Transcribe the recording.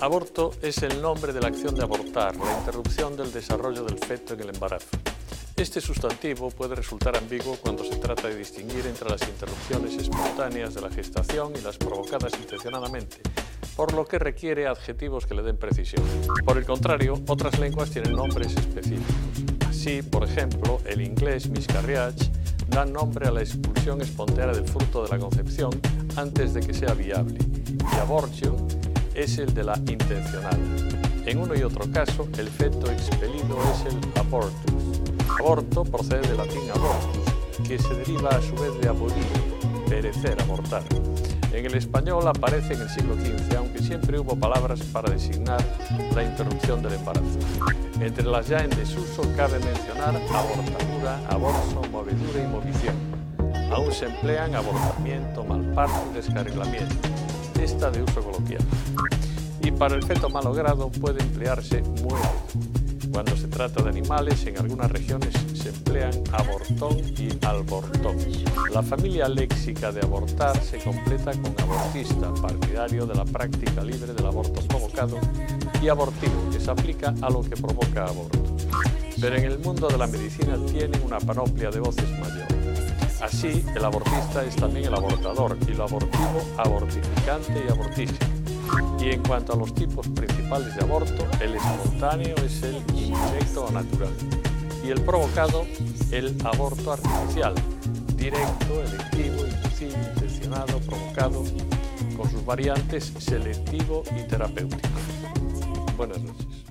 Aborto es el nombre de la acción de abortar, la interrupción del desarrollo del feto en el embarazo. Este sustantivo puede resultar ambiguo cuando se trata de distinguir entre las interrupciones espontáneas de la gestación y las provocadas intencionadamente, por lo que requiere adjetivos que le den precisión. Por el contrario, otras lenguas tienen nombres específicos. Así, por ejemplo, el inglés miscarriage da nombre a la expulsión espontánea del fruto de la concepción antes de que sea viable, y abortion es el de la intencional. En uno y otro caso, el feto expelido es el abortus. Aborto procede del latín abortus, que se deriva a su vez de abolir, perecer, abortar. En el español aparece en el siglo XV, aunque siempre hubo palabras para designar la interrupción del embarazo. Entre las ya en desuso cabe mencionar abortadura, aborso, movedura y movición. Aún se emplean abortamiento, malparto descarrilamiento esta de uso coloquial. Y para el feto malogrado puede emplearse muerto. Cuando se trata de animales, en algunas regiones se emplean abortón y albortón. La familia léxica de abortar se completa con abortista, partidario de la práctica libre del aborto provocado, y abortivo, que se aplica a lo que provoca aborto. Pero en el mundo de la medicina tienen una panoplia de voces mayor. Así, el abortista es también el abortador y lo abortivo abortificante y abortífico. Y en cuanto a los tipos principales de aborto, el espontáneo es el indirecto o natural y el provocado el aborto artificial, directo, electivo, inducido, intencionado, provocado, con sus variantes selectivo y terapéutico. Buenas noches.